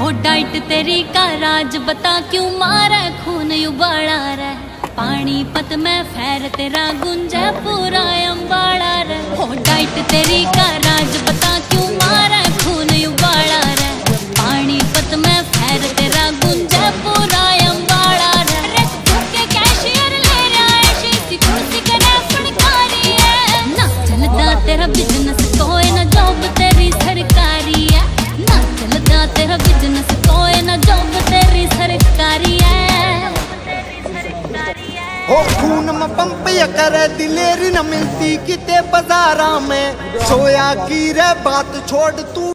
हो डाइट तेरी का राज, बता क्यों मारे खून उबाला रे? पानी पत में फैर तेरा गुंजा, पूरा अम्बाड़ा रे। ओ डाइट तेरी का राज बता हो खून में पंप या करे दिलेरी न मिलती किते बाजारा में। सोया की रे बात छोड़ तू